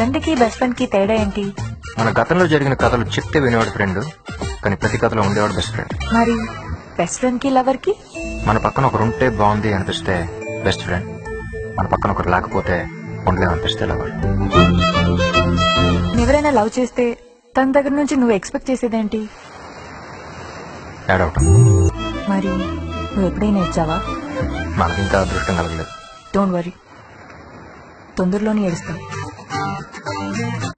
ఫ్రెండ్కి బెస్ట్ ఫ్రెండ్కి తేడా ఏంటి? మన గతంలో జరిగిన కథలు చెప్తే వినేవాడు ఫ్రెండ్ కానీ ప్రతి కథలో ఉండేవాడు బెస్ట్ ఫ్రెండ్ మరి బెస్ట్ ఫ్రెండ్కి లవర్కి? మన పక్కన ఒకరు ఉంటే బాగుంది అనిపిస్తే బెస్ట్ ఫ్రెండ్ మన పక్కన ఒకరు లేకపోతే ఉండలేము అనిపిస్తే లవర్ ఎవరైనా లవ్ చేస్తే తన దగ్గర నుంచి నువ్వు ఎక్స్పెక్ట్ చేసేదేంటి? యాడ్ అవటం మరి నువ్వు ఎప్పుడైనా ఇచ్చావా మనకి ఇంకా అదృష్టం కలగలేదు. డోంట్ వరీ తొందరలోనే ఏడుస్తావు Thank you.